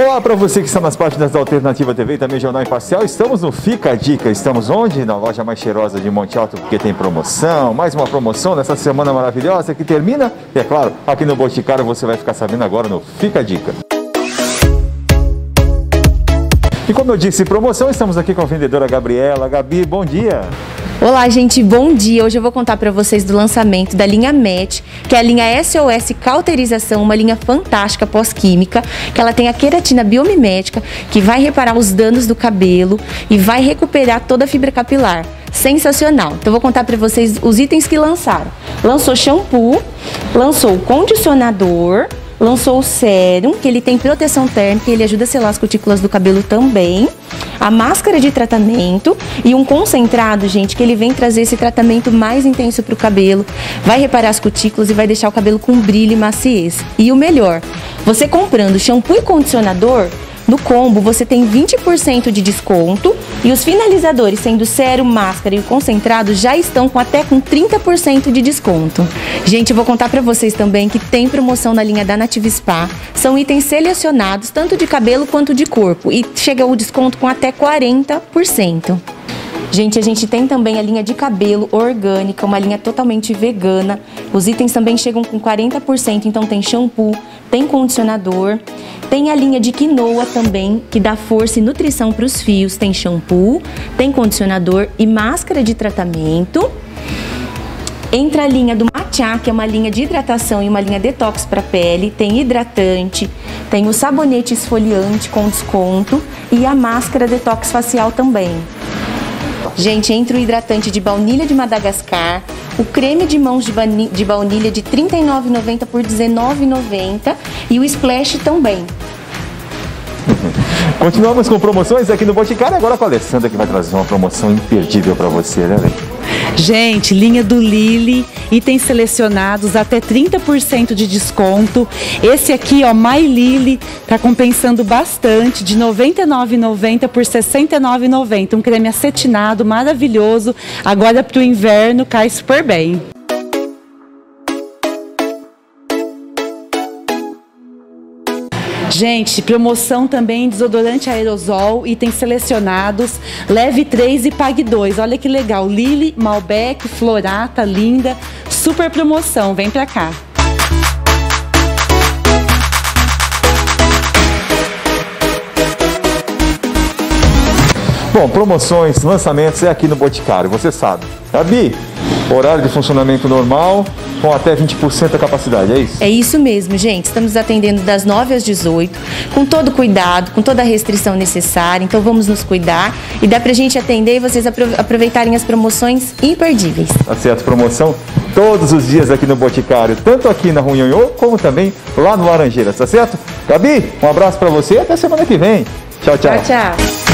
Olá para você que está nas páginas da Alternativa TV e também Jornal Imparcial. Estamos no Fica a Dica. Estamos onde? Na loja mais cheirosa de Monte Alto, porque tem promoção. Mais uma promoção nessa semana maravilhosa que termina. E é claro, aqui no Boticário você vai ficar sabendo agora no Fica a Dica. E como eu disse, promoção, estamos aqui com a vendedora Gabriela. Gabi, bom dia. Olá, gente, bom dia. Hoje eu vou contar para vocês do lançamento da linha MET, que é a linha SOS Cauterização, uma linha fantástica pós-química, que ela tem a queratina biomimética, que vai reparar os danos do cabelo e vai recuperar toda a fibra capilar. Sensacional. Então vou contar para vocês os itens que lançaram. Lançou shampoo, lançou condicionador, lançou o sérum, que ele tem proteção térmica, ele ajuda a selar as cutículas do cabelo também. A máscara de tratamento e um concentrado, gente, que ele vem trazer esse tratamento mais intenso para o cabelo, vai reparar as cutículas e vai deixar o cabelo com brilho e maciez. E o melhor, você comprando shampoo e condicionador, no combo você tem 20% de desconto e os finalizadores, sendo sérum, máscara e o concentrado, já estão com até com 30% de desconto. Gente, eu vou contar para vocês também que tem promoção na linha da Nativa Spa. São itens selecionados, tanto de cabelo quanto de corpo, e chega o desconto com até 40%. Gente, a gente tem também a linha de cabelo orgânica, uma linha totalmente vegana. Os itens também chegam com 40%, então tem shampoo, tem condicionador, tem a linha de quinoa também, que dá força e nutrição para os fios. Tem shampoo, tem condicionador e máscara de tratamento. Entra a linha do Matcha, que é uma linha de hidratação e uma linha detox para pele. Tem hidratante, tem o sabonete esfoliante com desconto e a máscara detox facial também. Gente, entra o hidratante de baunilha de Madagascar, o creme de mãos de baunilha de R$ 39,90 por R$ 19,90 e o splash também. Continuamos com promoções aqui no Boticário, agora com a Alessandra que vai trazer uma promoção imperdível para você, né, velho? Gente, linha do Lili, itens selecionados até 30% de desconto. Esse aqui, ó, My Lily, tá compensando bastante, de R$ 99,90 por R$ 69,90. Um creme acetinado maravilhoso. Agora para o inverno cai super bem. Gente, promoção também desodorante aerosol, itens selecionados. Leve 3 e pague 2. Olha que legal. Lily, Malbec, Florata, linda. Super promoção. Vem pra cá. Bom, promoções, lançamentos é aqui no Boticário, você sabe. Gabi, horário de funcionamento normal, com até 20% da capacidade, é isso? É isso mesmo, gente. Estamos atendendo das 9 às 18, com todo cuidado, com toda a restrição necessária. Então vamos nos cuidar e dá pra gente atender e vocês aproveitarem as promoções imperdíveis. Tá certo, promoção todos os dias aqui no Boticário, tanto aqui na Runhonhô, como também lá no Laranjeiras, tá certo? Gabi, um abraço para você e até semana que vem. Tchau, tchau. Tchau, tchau.